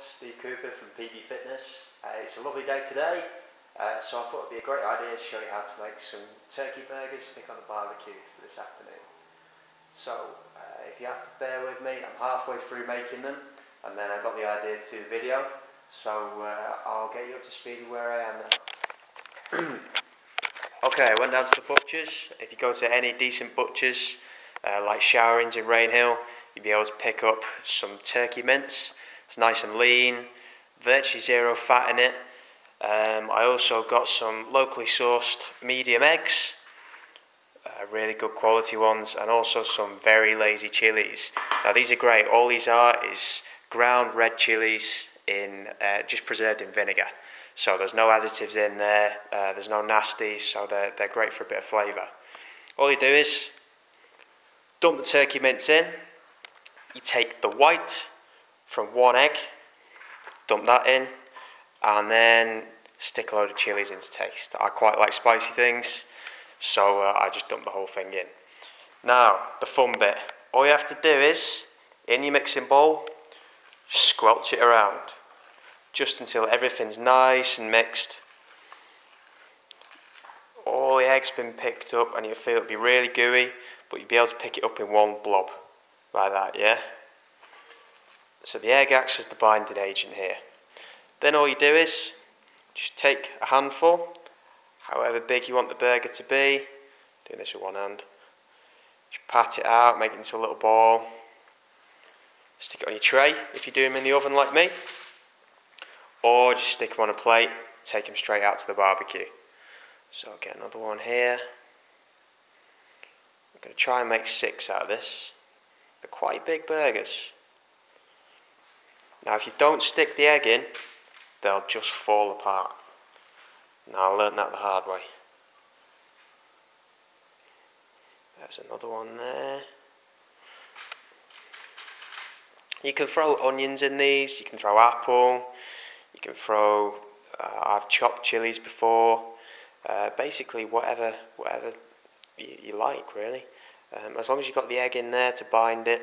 Steve Cooper from PB Fitness. Uh, it's a lovely day today, uh, so I thought it'd be a great idea to show you how to make some turkey burgers stick on the barbecue for this afternoon. So, uh, if you have to bear with me, I'm halfway through making them, and then I got the idea to do the video, so uh, I'll get you up to speed where I am now. okay, I went down to the butchers. If you go to any decent butchers, uh, like Showerings in Rainhill, you'll be able to pick up some turkey mince. It's nice and lean, virtually zero fat in it. Um, I also got some locally sourced medium eggs, uh, really good quality ones, and also some very lazy chilies. Now these are great. All these are is ground red chilies in uh, just preserved in vinegar. So there's no additives in there. Uh, there's no nasties, so they're they're great for a bit of flavour. All you do is dump the turkey mince in, you take the white from one egg, dump that in, and then stick a load of chilies into taste. I quite like spicy things, so uh, I just dump the whole thing in. Now, the fun bit. All you have to do is, in your mixing bowl, squelch it around, just until everything's nice and mixed. All the eggs been picked up and you feel it'll be really gooey, but you'll be able to pick it up in one blob, like that, yeah? So the egg acts as the binding agent here. Then all you do is just take a handful, however big you want the burger to be, doing this with one hand, just pat it out, make it into a little ball, stick it on your tray if you do them in the oven like me, or just stick them on a plate, take them straight out to the barbecue. So I'll get another one here. I'm going to try and make six out of this. They're quite big burgers. Now if you don't stick the egg in, they'll just fall apart. Now I learnt that the hard way. There's another one there. You can throw onions in these, you can throw apple, you can throw, uh, I've chopped chilies before, uh, basically whatever whatever you, you like really. Um, as long as you've got the egg in there to bind it,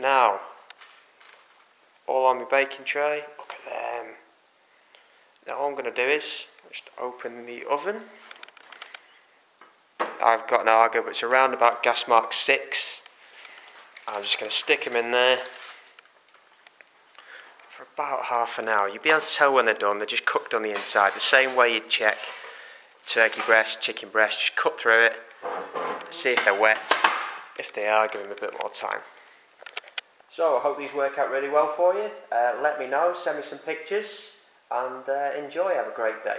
now, all on my baking tray, look at them. Now all I'm going to do is just open the oven. I've got an Argo, but it's around about gas mark 6. I'm just going to stick them in there for about half an hour. You'll be able to tell when they're done, they're just cooked on the inside. The same way you'd check turkey breast, chicken breast, just cut through it, see if they're wet. If they are, give them a bit more time. So I hope these work out really well for you. Uh, let me know, send me some pictures, and uh, enjoy. Have a great day.